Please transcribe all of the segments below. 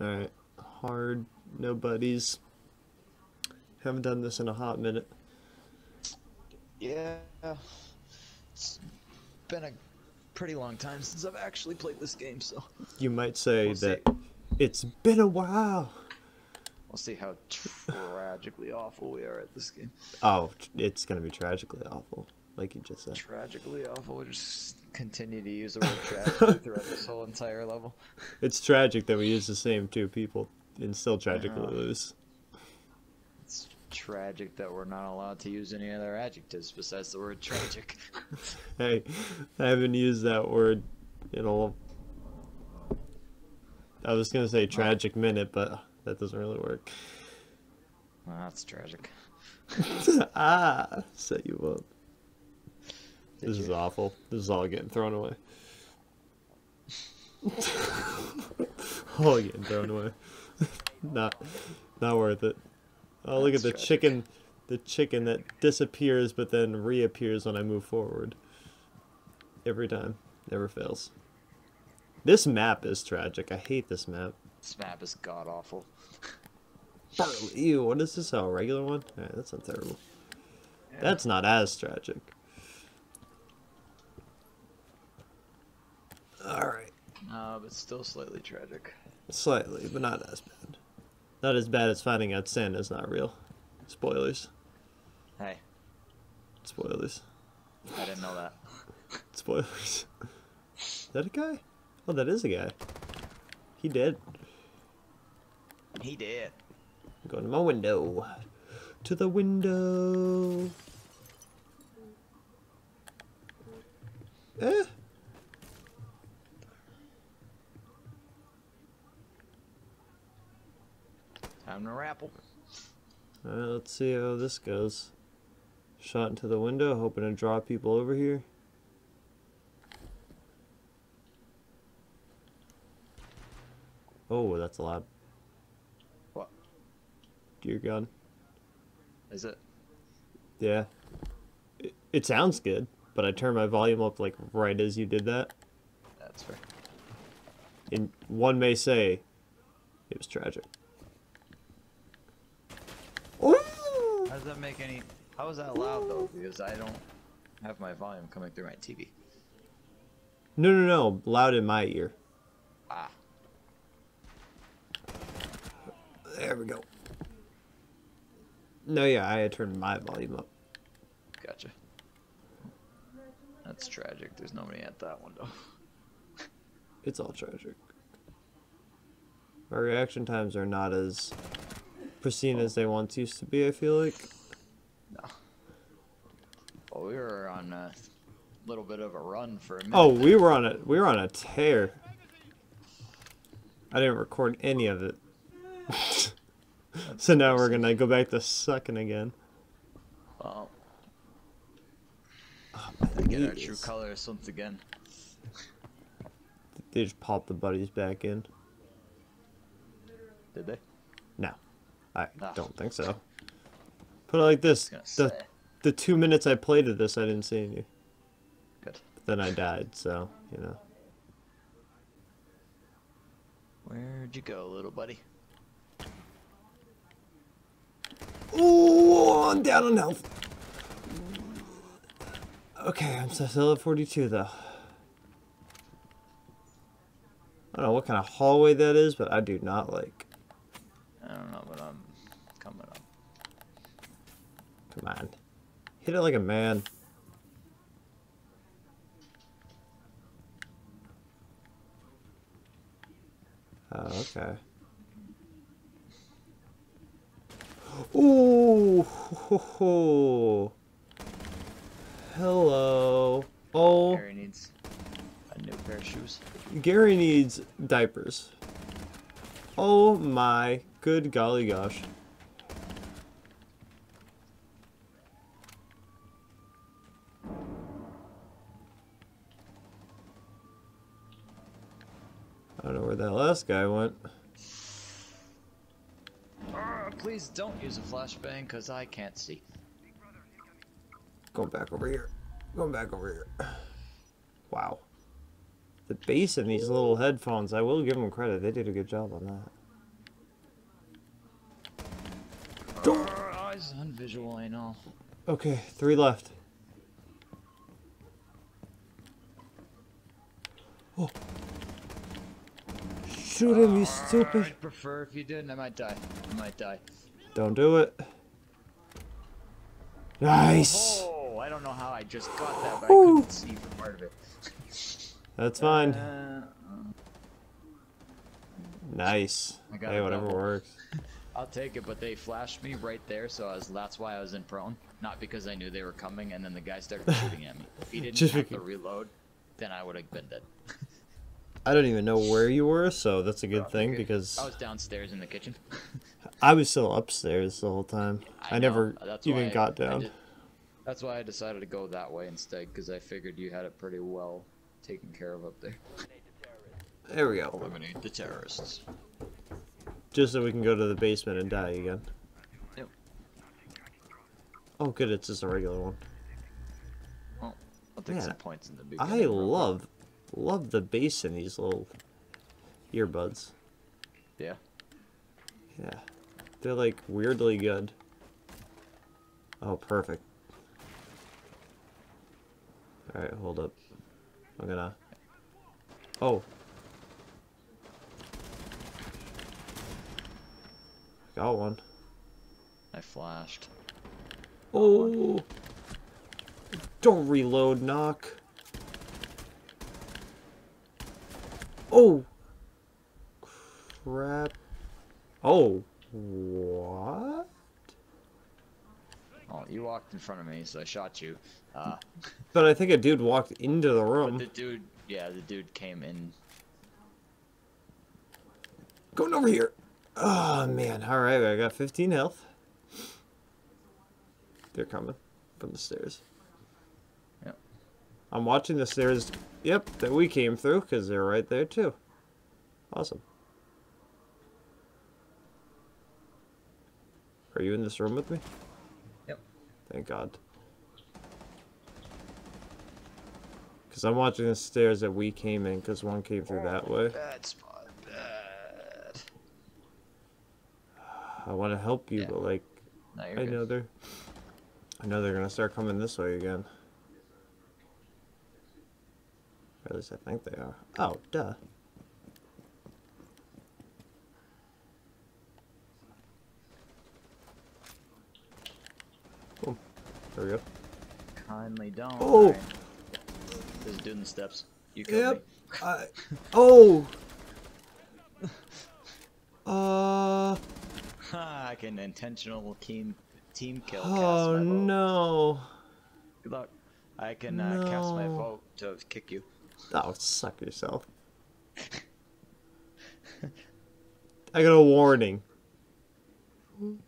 Alright. Hard. No buddies. Haven't done this in a hot minute. Yeah. It's been a pretty long time since I've actually played this game, so You might say We'll see. that it's been a while. we'll see how tragically awful we are at this game. Oh, it's gonna be tragically awful, like you just said. Tragically awful. We'll just continue to use the word tragically throughout this whole entire level. It's tragic that we use the same two people and still tragically lose. It's tragic that we're not allowed to use any other adjectives besides the word tragic. Hey, I haven't used that word in a. I was gonna say tragic minute, but that doesn't really work. well, that's tragic. ah, set you up. This is awful. This is all getting thrown away. all getting thrown away. not, not worth it. Oh, look at the tragic. chicken, the chicken that disappears but then reappears when I move forward. Every time, never fails. This map is tragic. I hate this map. This map is god awful. Ew, what is this? Oh, a regular one? Alright, that's not terrible. That's not as tragic. Alright. No, but still slightly tragic. Slightly, but not as bad. Not as bad as finding out Santa's not real. Spoilers. Hey, Spoilers. I didn't know that. Spoilers. Is that a guy? Oh, that is a guy. He did. He did. I'm going to my window. To the window. Eh. Time to rappel. Alright, let's see how this goes. Shot into the window, hoping to draw people over here. Oh, that's loud. What? Dear gun. Is it? Yeah. It, it sounds good, but I turned my volume up like right as you did that. That's fair. And one may say it was tragic. Ooh! How does that make any? How is that loud though? Because I don't have my volume coming through my TV. No, no, no. Loud in my ear. Ah, There we go. No, yeah, I had turned my volume up. gotcha. That's tragic. There's nobody at that window. It's all tragic. Our reaction times are not as pristine as they once used to be, I feel like. No. Well, we were on a little bit of a run for a minute. Oh, we were on a we were on a tear. I didn't record any of it. so now we're gonna go back to sucking again. Well, Oh, my get our knees. true colors once again. They just popped the buddies back in. Did they? I Ah. don't think so. Put it like this: the say. the two minutes I played of this, I didn't see any. Good. But then I died, so you know. Where'd you go, little buddy? Ooh, I'm down on health. Okay, I'm still at 42 though. I don't know what kind of hallway that is, but I do not like. I don't know, but I'm coming up. Come on. Hit it like a man. Oh, okay. Ooh, ho, ho. Hello. Oh, Harry needs a new pair of shoes. Gary needs diapers. Oh my good golly gosh. I don't know where that last guy went. Ah, please don't use a flashbang, because I can't see. Going back over here. Going back over here. Wow. The bass in these little headphones, I will give them credit. They did a good job on that. on visual, I know. Okay, three left. Oh. Shoot him, you stupid. I'd prefer if you didn't. I might die. I might die. Don't do it. Nice. Oh, I don't know how I just got that, but Woo. I couldn't see for part of it. That's fine. Uh, Nice. I got Hey, whatever works. I'll take it, but they flashed me right there, so I was. That's why I was in prone, not because I knew they were coming, and then the guy started shooting at me. If he didn't Just have to reload, then I would have been dead. I don't even know where you were, so that's a good thing because I was downstairs in the kitchen. I was still upstairs the whole time. I, know, never that's even why got I down. did- that's why I decided to go that way instead, because I figured you had it pretty well taken care of up there. There we go. Eliminate the terrorists. Just so we can go to the basement and die again. Yep. Oh, good, it's just a regular one. Well, I'll take Man, some points in the beginning. I love, love the bass in these little earbuds. Yeah. Yeah, they're like weirdly good. Oh, perfect. All right, hold up. I'm gonna. Oh. Got one. I flashed. Oh. Don't reload, knock. Oh. Crap. Oh. What? Oh, you walked in front of me, so I shot you. Uh, But I think a dude walked into the but room. the dude, yeah, the dude came in. Going over here. Oh, man. All right, I got 15 health. They're coming from the stairs. Yep. I'm watching the stairs, yep, that we came through because they're right there too. Awesome. Are you in this room with me? Yep. Thank God. Because I'm watching the stairs that we came in because one came through that way. Oh, Bad spot. Bad. I want to help you, Yeah. but like, No, I good. know they're. I know they're gonna start coming this way again. Or at least I think they are. Oh, duh. Boom. There we go. Kindly don't. Oh. A dude in the steps. You killed Yep. me. I. Oh. Uh. I can intentional team team kill. Oh no. Good luck. I can uh, cast my vote to kick you. Oh, suck yourself. I got a warning.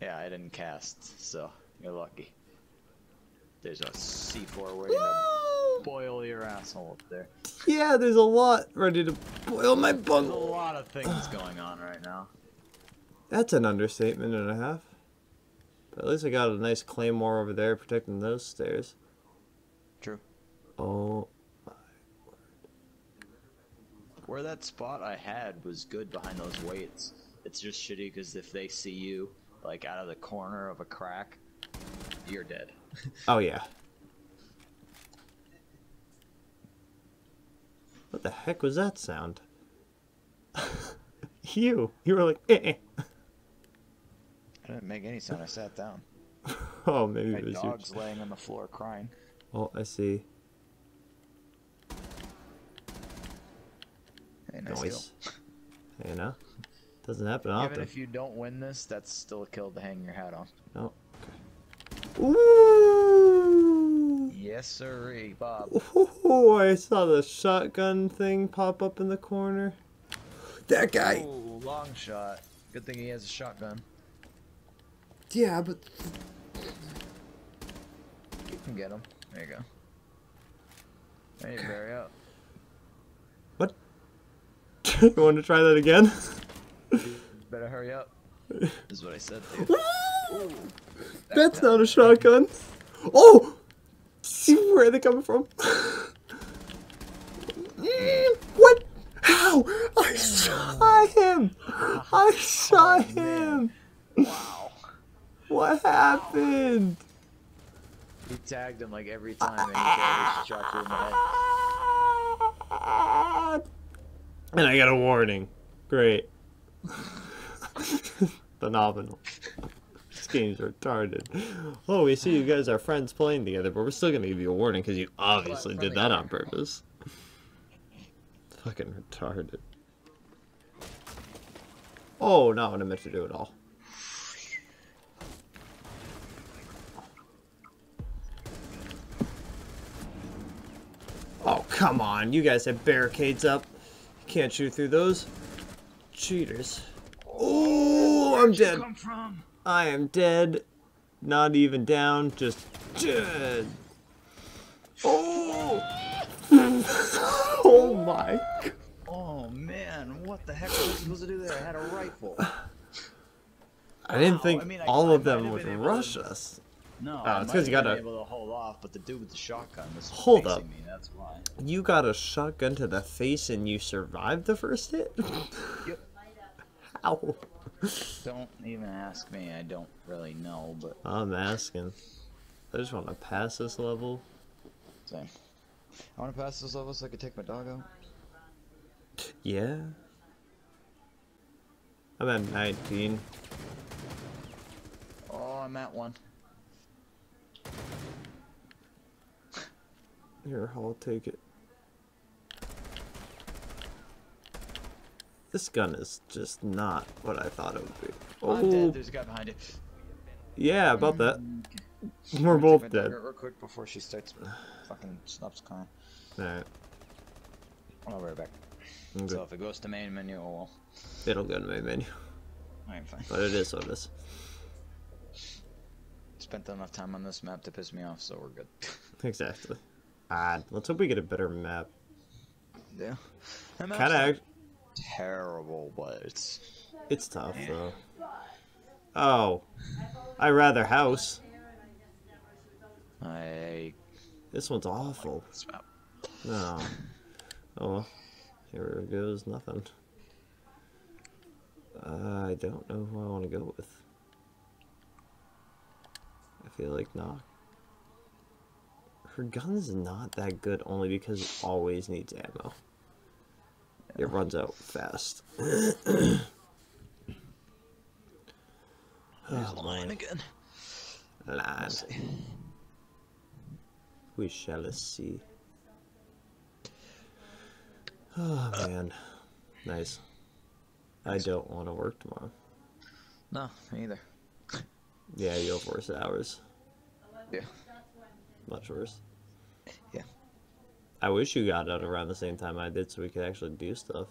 Yeah, I didn't cast, so you're lucky. There's a C4 waiting to boil your asshole up there. Yeah, there's a lot ready to boil my There's a lot of things going on right now. That's an understatement and a half. But at least I got a nice claymore over there protecting those stairs. True. Oh, Where that spot I had was good behind those weights. It's just shitty because if they see you, like out of the corner of a crack, you're dead. oh yeah. What the heck was that sound? you, you were like, eh, eh. I didn't make any sound. I sat down. Oh, maybe My it was dog's you. laying on the floor crying. Oh, I see. Hey, nice kill. Noise. You know, doesn't happen often. Even if you don't win this, that's still a kill to hang your hat on. No. Okay. Ooh. Yes, sirree, Bob. Ooh, I saw the shotgun thing pop up in the corner. That guy. Ooh, long shot. Good thing he has a shotgun. Yeah, but You can get him. There you go. I need to bury up. what? you want to try that again? Better hurry up. Is what I said, dude. That's not a shotgun. Oh! See where they coming from? What? How? I shot him! I oh, shot him! Wow. What happened? You tagged him like every time and he always shot you in the head. And I got a warning. Great. Phenomenal. This game's retarded. Oh, we see you guys are friends playing together, but we're still gonna give you a warning because you obviously did that on purpose. Fucking retarded. Oh, not what I meant to do at all. Oh, come on. You guys have barricades up. You can't shoot through those. Cheaters. Oh, I'm dead. I am dead. Not even down, just dead. Oh! oh my. Oh man, what the heck was I supposed to do there? I had a rifle. I didn't Wow, think I mean, I- all of them would rush to- us. No, ah, I it's 'cause might you gotta- able to hold off, but the dude with the shotgun was Hold facing up. me. That's why. You got a shotgun to the face and you survived the first hit? Yep. How? Don't even ask me. I don't really know, but I'm asking. I just want to pass this level. same. I want to pass this level so I can take my dog out. Yeah. I'm at 19. Oh, I'm at one. Here, I'll take it. This gun is just not what I thought it would be. I'm Oh, dead. There's a guy behind it. yeah, about that. Mm, We're both dead. Real quick before she starts fucking stops crying. Alright, I'll be right back. I'm So if it goes to main menu, oh well. It'll go to main menu, am fine. but it is what it is. Spent enough time on this map to piss me off, so we're good. Exactly. Ah, let's hope we get a better map. yeah. Kinda, not terrible, but it's it's tough though. Oh, I rather house. I This one's awful. this. No. Oh, well. here goes nothing. I don't know who I want to go with. I feel like not. Her gun's not that good only because it always needs ammo. It runs out fast. Oh, line again. Line. We shall see. Oh uh, man. Nice. I don't want to work tomorrow. No, me either. Yeah, you have worse hours. Yeah. Much worse. Yeah. I wish you got out around the same time I did so we could actually do stuff.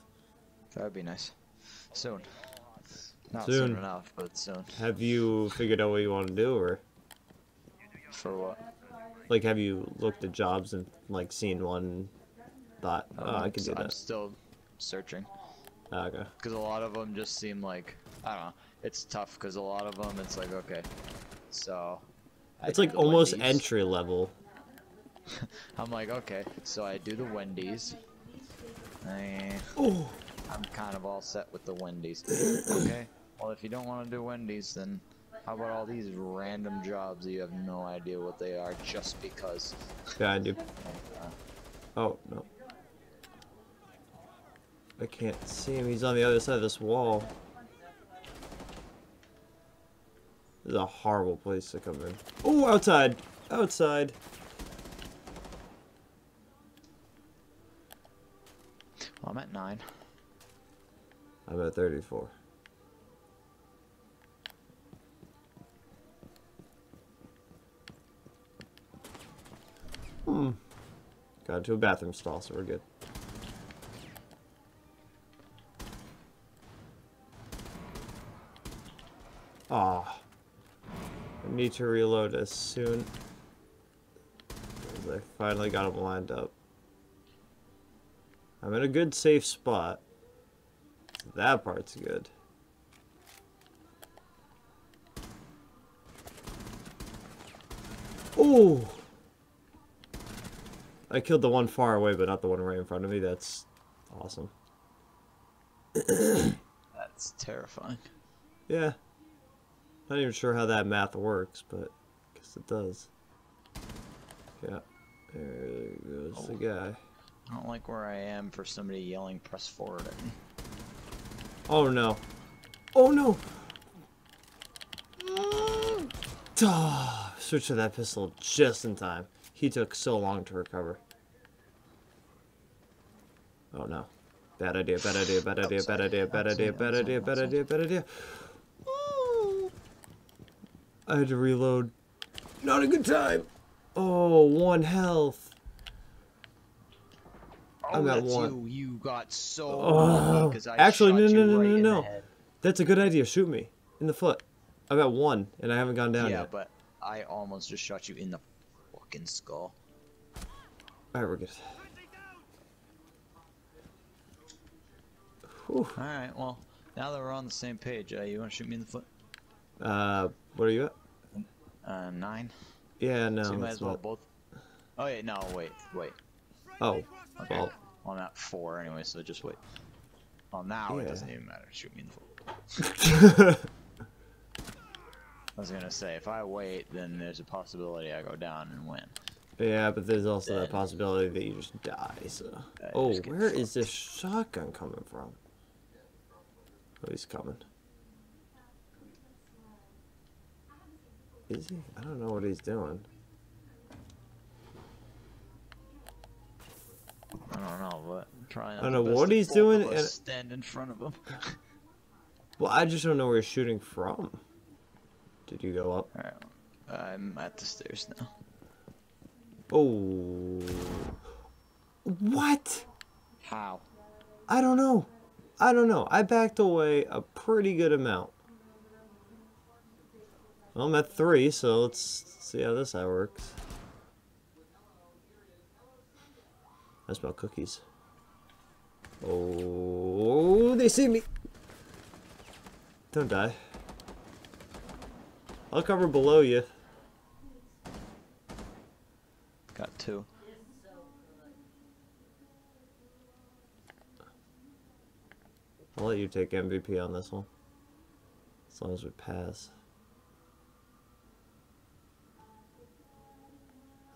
That would be nice. Soon. Not Soon. soon enough, but soon. Have you figured out what you want to do or For what? like have you looked at jobs and like seen one thought, oh, I I'm could do I'm that. still searching. Ah, okay. Because a lot of them just seem like, I don't know. It's tough because a lot of them, it's like, okay. So. I It's like almost Wendy's. entry level. I'm like, okay. So I do the Wendy's. Eh, Oh, I'm kind of all set with the Wendy's. okay. Well, if you don't want to do Wendy's, then how about all these random jobs that you have no idea what they are just because? behind you. Uh, Oh, no. I can't see him. He's on the other side of this wall. This is a horrible place to come in. Oh, outside! Outside! well, I'm at nine. I'm at 34. Hmm. Got into a bathroom stall, so we're good. Ah. I need to reload as soon as I finally got him lined up. I'm in a good safe spot. That part's good. Ooh! I killed the one far away, but not the one right in front of me. That's awesome. That's terrifying. Yeah. Not even sure how that math works, but I guess it does. Yeah. There goes the guy. I don't like where I am for somebody yelling press forward at me. Oh no. Oh no! Ah, switch to that pistol just in time. He took so long to recover. Oh no. Bad idea, bad idea, bad idea, bad idea, bad idea, bad idea, bad idea, bad idea. I had to reload. Not a good time. Oh, one health. Oh, I'm at one. you. You got so Oh, lucky I actually, no, no, no, right no, in no. That's a good idea. Shoot me in the foot. I'm at one, and I haven't gone down Yeah, yet. Yeah, but I almost just shot you in the fucking skull. Alright, we're good. Whew. All right. Well, now that we're on the same page, uh, you want to shoot me in the foot? Uh, what are you at? Uh, nine. Yeah, no, so you might as well not. both. Oh yeah, no, wait, wait. Oh, Okay. well, I'm at four anyway, so just wait. Well, now it doesn't even matter. Shoot me in the foot. I was gonna say, if I wait, then there's a possibility I go down and win. yeah, but there's also that Then- possibility that you just die. So, I oh, where is this shotgun coming from? Oh, he's coming. Is he? I don't know what he's doing. I don't know, but Trying. I don't know what he's doing, and- stand in front of him. Well, I just don't know where he's shooting from. Did you go up? Right, I'm at the stairs now. Oh. What? How? I don't know. I don't know. I backed away a pretty good amount. Well, I'm at three, so let's see how this side works. I smell cookies. Oh, they see me. Don't die. I'll cover below you. Got two. I'll let you take MVP on this one. As long as we pass.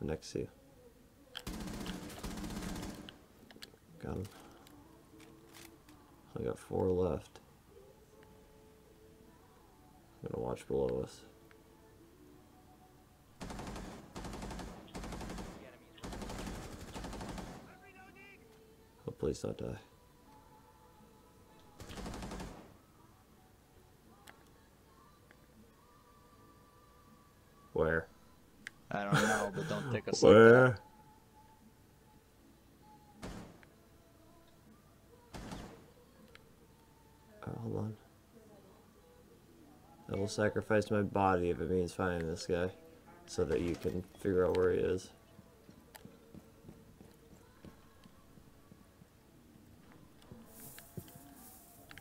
Next to you. Got him. I got four left. I'm gonna watch below us. Oh, please don't die. But don't take us like Where? that. Oh, hold on. I will sacrifice my body if it means finding this guy, so that you can figure out where he is.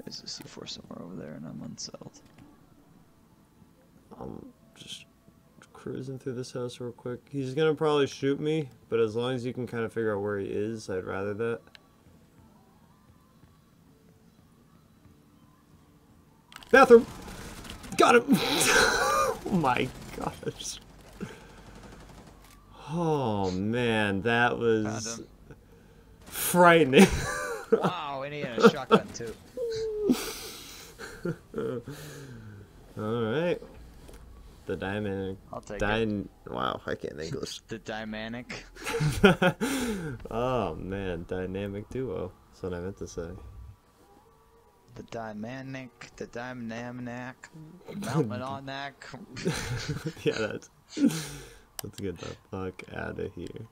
There's a C4 somewhere over there, and I'm unsettled. Cruising through this house real quick. He's gonna probably shoot me, but as long as you can kind of figure out where he is, I'd rather that. Bathroom! Got him! oh my gosh. Oh man, that was frightening. Wow, and he had a shotgun too. Alright. The dynamic. I'll take it. Dyn- wow, I can't English. The dynamic. oh man, dynamic duo. That's what I meant to say. The dynamic. The dynamic. Mountain on that. yeah, that's let's get the fuck out of here.